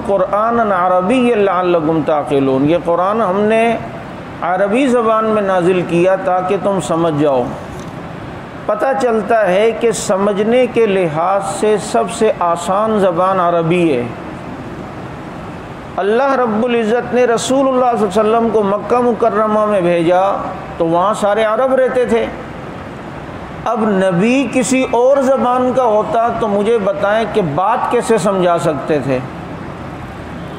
क़ुरान ये कुरान हमने अरबी ज़बान में नाजिल किया ताकि तुम समझ जाओ। पता चलता है कि समझने के लिहाज से सबसे आसान ज़बान अरबी है। अल्लाह रब्बुल इज़्ज़त ने अलैहि वसल्लम को मक्का मुकर्रमा में भेजा तो वहाँ सारे अरब रहते थे। अब नबी किसी और ज़बान का होता तो मुझे बताएँ कि बात कैसे समझा सकते थे।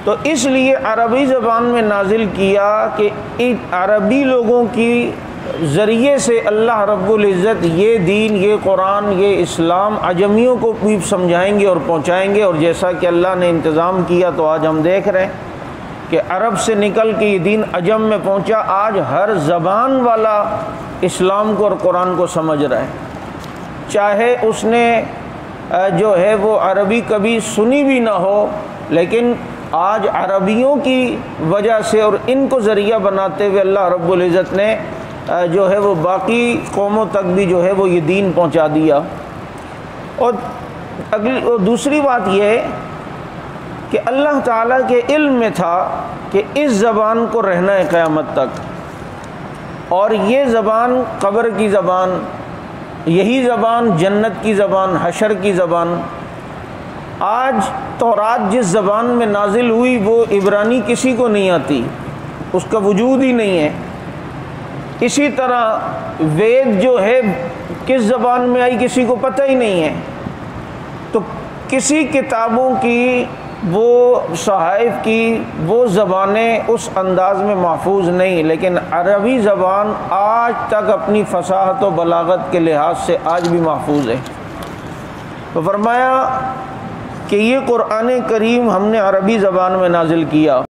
तो इसलिए अरबी ज़बान में नाजिल किया कि अरबी लोगों की ज़रिए से अल्लाह रब्बुल इज़्ज़त ये दीन, ये कुरान, ये इस्लाम अजमियों को भी समझाएँगे और पहुँचाएँगे। और जैसा कि अल्लाह ने इंतज़ाम किया तो आज हम देख रहे हैं। कि अरब से निकल के ये दीन अजम में पहुँचा, आज हर ज़बान वाला इस्लाम को और कुरान को समझ रहा है। चाहे उसने जो है वो अरबी कभी सुनी भी ना हो, लेकिन आज अरबियों की वजह से और इनको ज़रिया बनाते हुए अल्लाह रब्बुल इज़्ज़त ने जो है वो बाकी कौमों तक भी जो है वो ये दीन पहुँचा दिया। और अगली, और दूसरी बात यह है कि अल्लाह ताला के इल्म में था कि इस ज़बान को रहना है क़यामत तक। और ये ज़बान कब्र की ज़बान, यही ज़बान जन्नत की ज़बान, हशर की ज़बान। आज तौरात जिस ज़बान में नाजिल हुई, वो इबरानी किसी को नहीं आती, उसका वजूद ही नहीं है। इसी तरह वेद जो है, किस ज़बान में आई किसी को पता ही नहीं है। तो किसी किताबों की वो सहाइफ की वो ज़बानें उस अंदाज में महफूज नहीं, लेकिन अरबी ज़बान आज तक अपनी फसाहत व बलागत के लिहाज से आज भी महफूज है। तो फरमाया कि ये क़ुरान करीम हमने अरबी ज़बान में नाजिल किया।